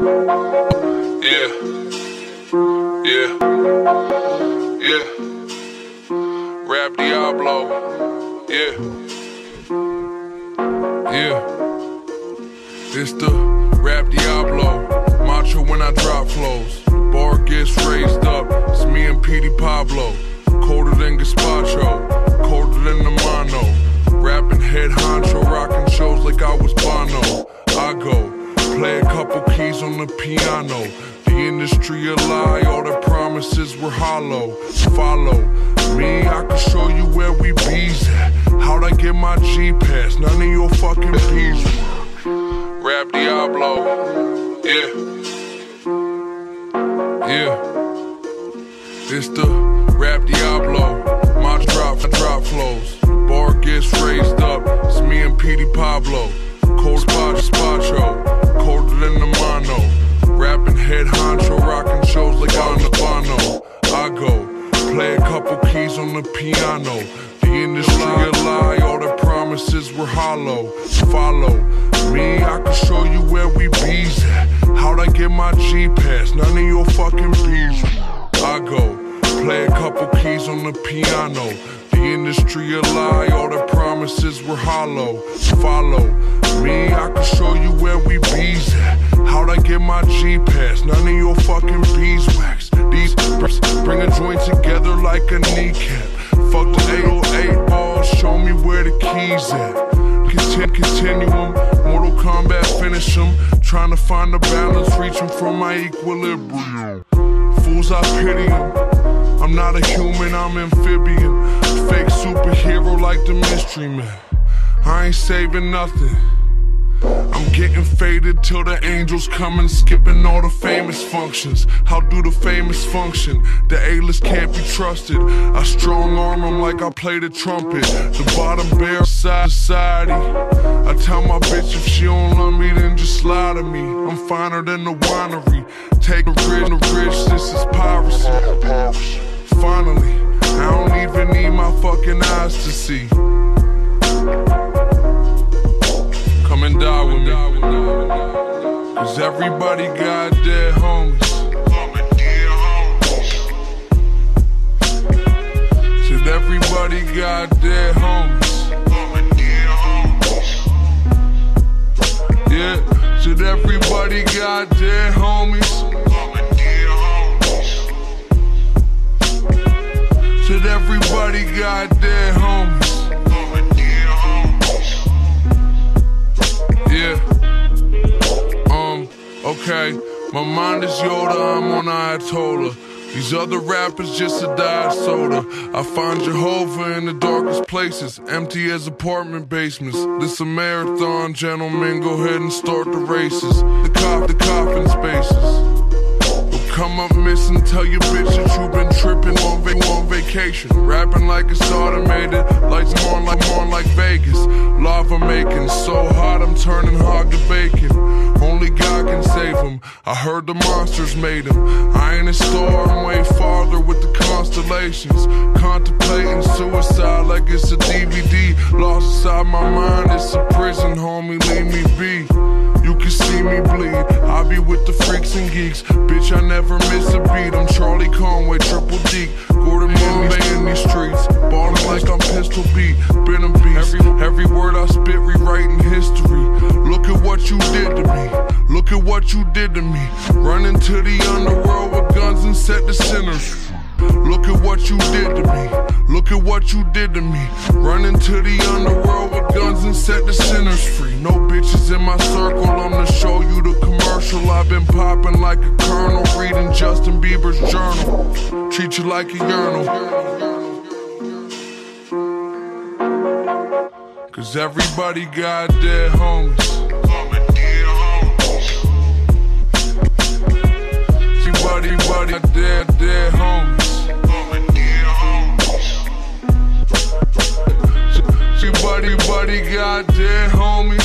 Yeah. Yeah. Yeah. Rap Diablo. Yeah. Yeah. It's the Rap Diablo. Macho when I drop flows. Bar gets raised up. It's me and Petey Pablo. Colder than Gazpacho. Colder than the mono. Rapping head honcho. The piano. The industry a lie, all the promises were hollow. Follow me, I can show you where we bees at. How'd I get my G pass? None of your fucking peas. Rap Diablo, yeah, yeah. It's the on the piano. The industry a lie, all the promises were hollow. Follow me, I can show you where we bees at. How'd I get my G pass? None of your fucking bees. I go, play a couple keys on the piano. The industry a lie, all the promises were hollow. Follow me, I can show you where we bees at. How'd I get my G pass? None of your fucking beeswax. These bring a joint together like a kneecap. Fuck the 808 balls, show me where the keys at. Contin- continuum, Mortal Kombat finish 'em. Trying to find the balance, reaching for my equilibrium. Fools, I pity 'em. I'm not a human, I'm amphibian. Fake superhero like the mystery man. I ain't saving nothing. I'm getting faded till the angels come and skipping all the famous functions. How do the famous function? The A-list can't be trusted. I strong arm them like I play the trumpet. The bottom bare side society. I tell my bitch if she don't love me, then just lie to me. I'm finer than the winery. Take the rich, the rich, this is piracy. Finally, I don't even need my fucking eyes to see. Die with me. Cause everybody got dead homies. Said everybody got dead homies. Yeah, said everybody got dead homies. Said everybody got dead homies. Yeah. Um, okay. My mind is Yoda, I'm on Ayatollah. These other rappers just a diet soda. I find Jehovah in the darkest places, empty as apartment basements. This a marathon, gentlemen. Go ahead and start the races. The cop, the coffin spaces. Come up missing, tell your bitch that you been tripping on, va- on vacation. Rapping like it's automated, lights on like on like Vegas. Lava making so hot, I'm turning hog to bacon. Only God can save him. I heard the monsters made him. I ain't a star, I'm way farther with the constellations. Contemplating suicide like it's a DVD. Lost inside my mind, it's a prison, homie, leave me be. You can see me bleed. I be with the freaks and geeks. Bitch, I never miss a beat. I'm Charlie Conway, triple D. Gordon Bombay in these streets. Ballin' like I'm Pistol Pete. Been a beast. Every, every word I spit, rewriting history. Look at what you did to me. Look at what you did to me. Run into the underworld with guns and set the sinners free. Look at what you did to me. Look at what you did to me. Run into the underworld with guns and set the sinners free. No bitches in my circle. I'm to show you commercial. I've been popping like a kernel, reading Justin Bieber's journal. Treat you like a urinal. Cause everybody got dead homies. Everybody, got dead, homies. Everybody, everybody got dead homies.